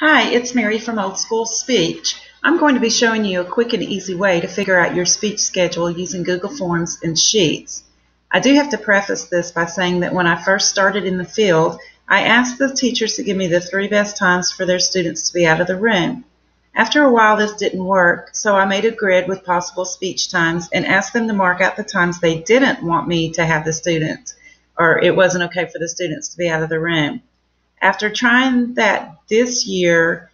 Hi, it's Mary from Old School Speech. I'm going to be showing you a quick and easy way to figure out your speech schedule using Google Forms and Sheets. I do have to preface this by saying that when I first started in the field, I asked the teachers to give me the three best times for their students to be out of the room. After a while this didn't work, so I made a grid with possible speech times and asked them to mark out the times they didn't want me to have the students, or it wasn't okay for the students to be out of the room. After trying that this year,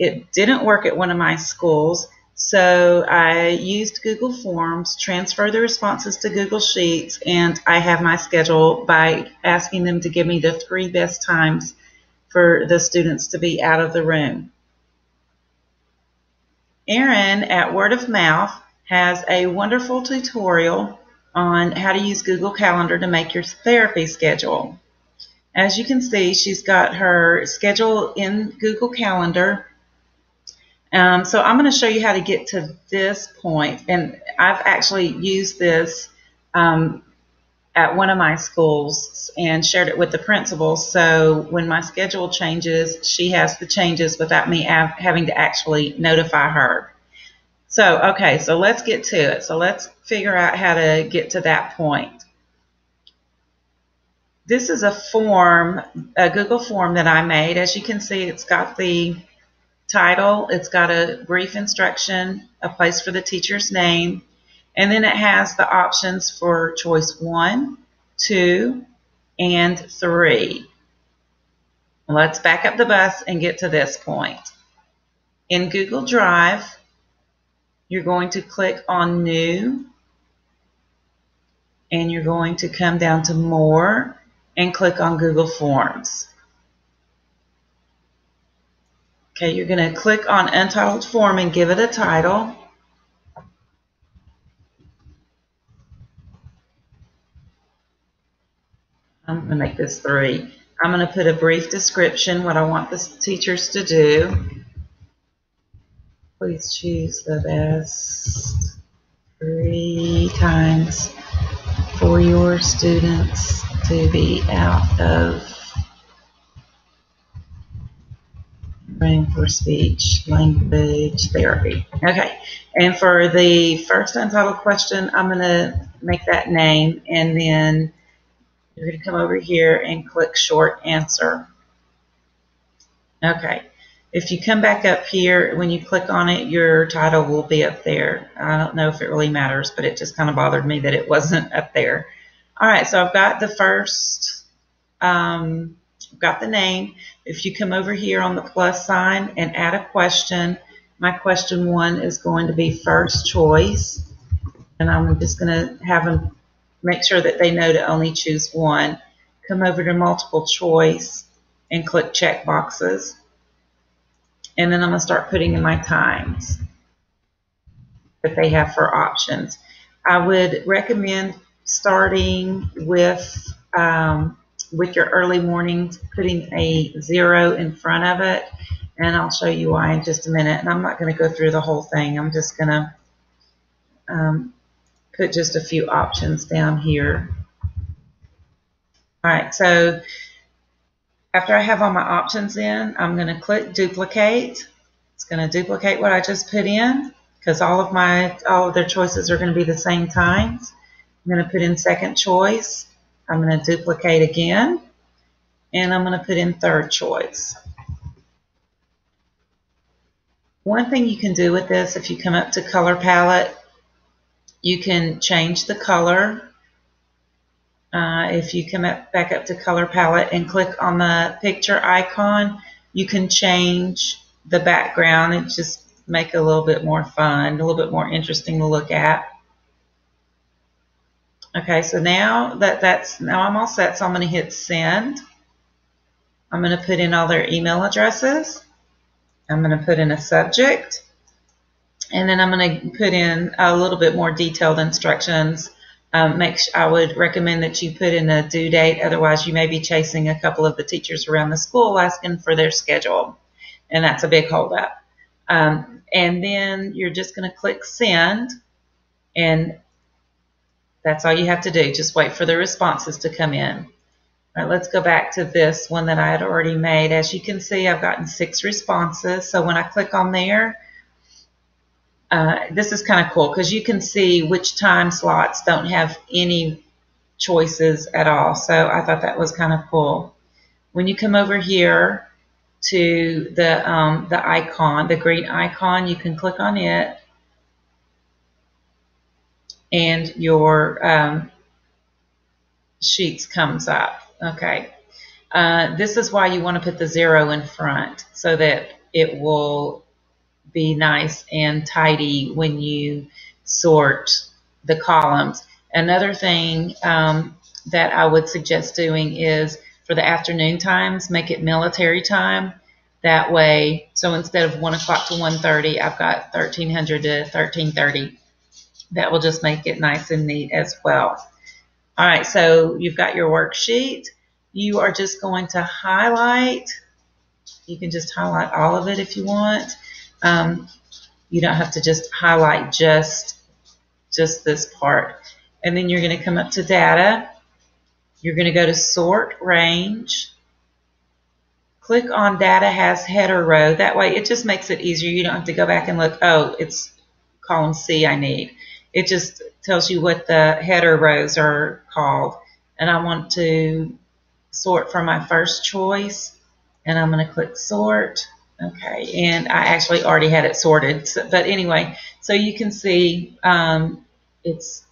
it didn't work at one of my schools, so I used Google Forms, transferred the responses to Google Sheets, and I have my schedule by asking them to give me the three best times for the students to be out of the room. Erin at Word of Mouth has a wonderful tutorial on how to use Google Calendar to make your therapy schedule. As you can see, she's got her schedule in Google Calendar. Um, so I'm going to show you how to get to this point. And I've actually used this um, at one of my schools and shared it with the principal. So when my schedule changes, she has the changes without me having to actually notify her. So, okay, so let's get to it. So let's figure out how to get to that point. This is a form, a Google form that I made. As you can see, it's got the title, it's got a brief instruction, a place for the teacher's name, and then it has the options for choice one, two, and three. Let's back up the bus and get to this point. In Google Drive, you're going to click on New, and you're going to come down to More, and click on Google Forms. Okay, you're going to click on Untitled Form and give it a title. I'm going to make this three. I'm going to put a brief description, what I want the teachers to do. Please choose the best three times for your students to be out of brain for speech language therapy. Okay, and for the first untitled question, I'm going to make that name and then you're going to come over here and click short answer. Okay, if you come back up here, when you click on it, your title will be up there. I don't know if it really matters, but it just kind of bothered me that it wasn't up there. All right, so I've got the first, um, I've got the name. If you come over here on the plus sign and add a question, my question one is going to be first choice. And I'm just going to have them make sure that they know to only choose one. Come over to multiple choice and click check boxes. And then I'm going to start putting in my times that they have for options. I would recommend starting with um, with your early mornings, putting a zero in front of it, and I'll show you why in just a minute. And I'm not going to go through the whole thing. I'm just going to um, put just a few options down here. All right, so after I have all my options in, I'm going to click duplicate. It's going to duplicate what I just put in because all of my all of their choices are going to be the same times. I'm going to put in second choice. I'm going to duplicate again. And I'm going to put in third choice. One thing you can do with this, if you come up to color palette, you can change the color. Uh, if you come up, back up to color palette and click on the picture icon, you can change the background and just make it a little bit more fun, a little bit more interesting to look at. Okay, so now that that's now I'm all set, so I'm going to hit send. I'm going to put in all their email addresses. I'm going to put in a subject. And then I'm going to put in a little bit more detailed instructions. Um, make I would recommend that you put in a due date. Otherwise, you may be chasing a couple of the teachers around the school asking for their schedule. And that's a big holdup. Um, and then you're just going to click send. And that's all you have to do. Just wait for the responses to come in. All right, let's go back to this one that I had already made. As you can see, I've gotten six responses. So when I click on there, uh, this is kind of cool because you can see which time slots don't have any choices at all. So I thought that was kind of cool. When you come over here to the, um, the icon, the green icon, you can click on it and your um, sheets comes up. Okay. Uh, this is why you want to put the zero in front so that it will be nice and tidy when you sort the columns. Another thing um, that I would suggest doing is for the afternoon times, make it military time. That way, so instead of 1 o'clock to 1.30, I've got 1300 to 1330. That will just make it nice and neat as well. All right, so you've got your worksheet. You are just going to highlight. You can just highlight all of it if you want. Um, you don't have to just highlight just, just this part. And then you're going to come up to data. You're going to go to sort range. Click on data has header row. That way it just makes it easier. You don't have to go back and look, oh, it's column C I need. It just tells you what the header rows are called. And I want to sort from my first choice. And I'm going to click sort. Okay, and I actually already had it sorted. So, but anyway, so you can see um, it's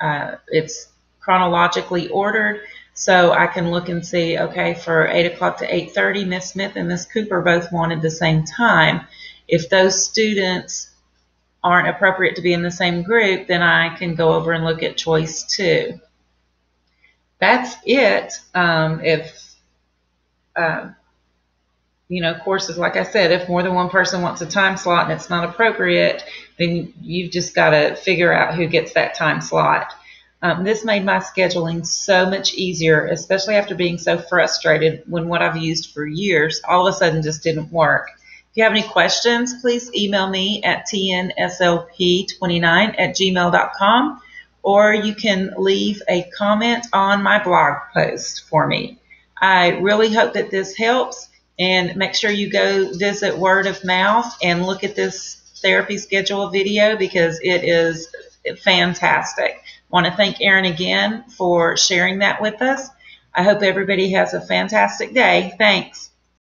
uh, it's chronologically ordered. So I can look and see, okay, for 8 o'clock to 8.30, Miss Smith and Miss Cooper both wanted the same time. If those students aren't appropriate to be in the same group, then I can go over and look at choice two. That's it. Um, if, uh, you know, courses, like I said, if more than one person wants a time slot and it's not appropriate, then you've just got to figure out who gets that time slot. Um, this made my scheduling so much easier, especially after being so frustrated when what I've used for years all of a sudden just didn't work. If you have any questions, please email me at tnslp29 at gmail.com or you can leave a comment on my blog post for me. I really hope that this helps and make sure you go visit Word of Mouth and look at this therapy schedule video because it is fantastic. Want to thank Erin again for sharing that with us. I hope everybody has a fantastic day. Thanks.